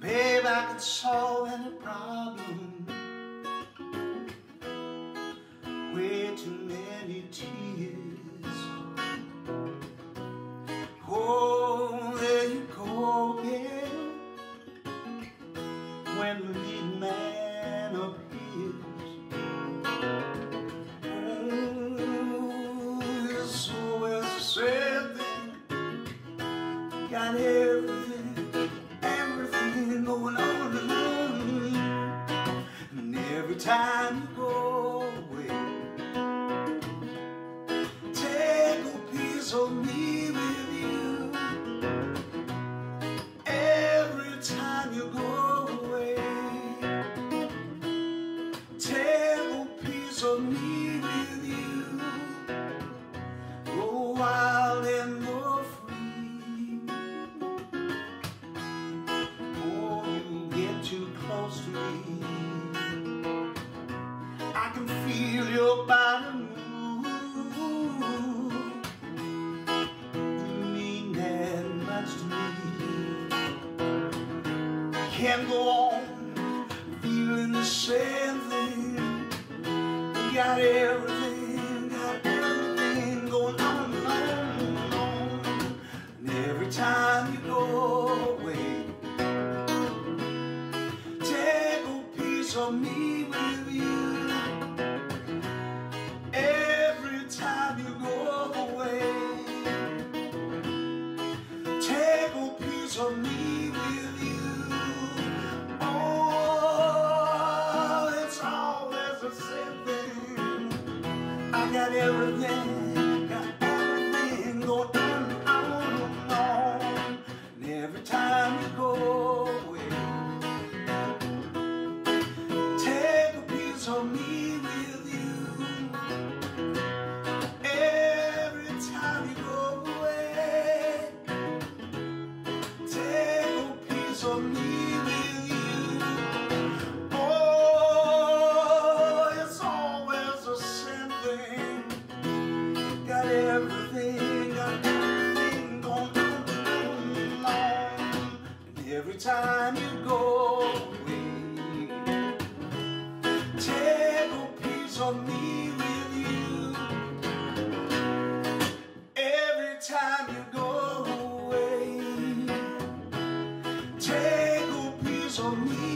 Babe, I could solve any problem. Way too many tears Got everything everything going on and on And every time you go away Take a piece of me with you. Every time you go away Take a piece of me me Can't go on feeling the same thing You got everything, got everything going on and on and on. And every time you go away Take a piece of me with you. Every time you go away Take a piece of me I got everything, got everything going on, every time you go away. Take a piece of me with you. Every time you go away. Take a piece of me every time you go away Take a piece of me with you. Every time you go away Take a piece of me